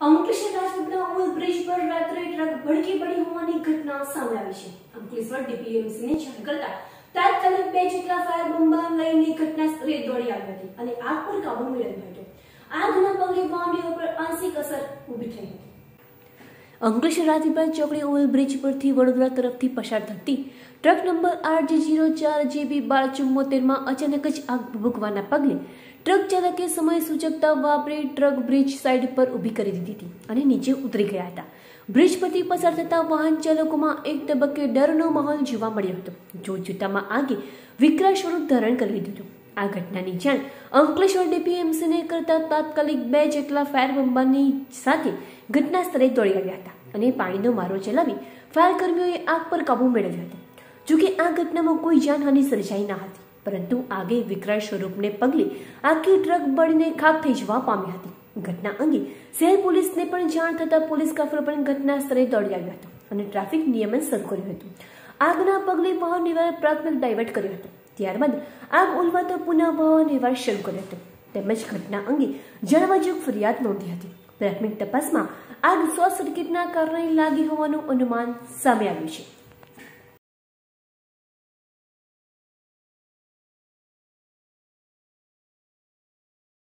Ankleshwar Rajpipla over bridge પર રાત્રે truck ભડકી પડી હોવાની ઘટના સામે આવી છે. અંકલેશ્વર ડીપીએમસીને જાણ કરતા તાત્કાલિક બે જેટલા ફાયર બોમ્બર લઈને ઘટના સ્થળે દોડી આવી હતી અને આગ પર કાબુ મેળવ્યો હતો આગના પગલે વાહનીઓ પર આંશિક અસર ઊભી થઈ હતી. અંકલેશ્વર રાજપીપળા ચોકડી ઓવરબ્રિજ પરથી વડોદરા તરફથી પસાર થતી truck number R J zero ચાર જેબી બાર ચુમ્મોતેરમાં અચાનક જ આગ ભૂકવાના પગલે ટ્રક ચાલકે સમય સૂચકતા વાપરી ટ્રક બ્રિજ સાઈડ પર ઊભી કરી દીધી હતી અને નીચે ઉતરી ગયા હતા. બ્રિજ પરથી પસાર થતા વાહન ચાલકોમાં એક તબક્કે ડરનો માહોલ જોવા મળ્યો હતો. જોતજોતામાં આગે વિકરાળ સ્વરૂપ ધારણ કરી લીધું હતું. આ ઘટનાની જાણ. અંકલેશ્વર ડીપીએમસીને કરતા તાત્કાલિક બે જેટલા ફાયર બંબાની સાથે ઘટના સ્થળે દોડી આવ્યા હતા અને પાણીનો મારો ચલાવી ફાયર કર્મીઓએ આગ પર કાબુ મેળવ્યો હતો. જોકે આ ઘટનામાં કોઈ જાનહાનિ સર્જાઈ ન હતી, પરંતુ આગે વિકરાળ સ્વરૂપને પગલે આખી ટ્રક બળીને ખાક થઈ જવા પામી હતી. ઘટના અંગે શહેર પોલીસને પણ જાણ થતાં પોલીસ કાફલો પણ ઘટના સ્થળે દોડી આવ્યો હતો અને ટ્રાફિક નિયમન શરૂ કર્યું હતું. આગના પગલે વાહન નિવારણ પ્રાથમિક ડાયવર્ટ કર્યો હતો. ત્યારબાદ આગ ઉલવાતો પુનઃ વ્યવહાર શરૂ કર્યો હતો. તેમજ ઘટના અંગે જણાવાજોગ ફરિયાદ નોંધી હતી. પ્રાથમિક તપાસમાં આગ શોર્ટ સર્કિટના કારણે લાગી હોવાનું અનુમાન સામે આવ્યું છે.